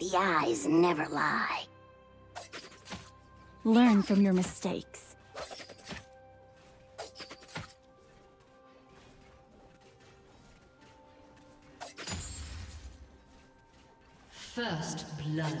The eyes never lie. Learn from your mistakes. First blood.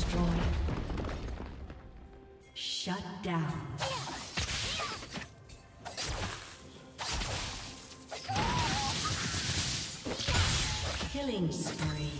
Destroyed. Shut down. Killing spree.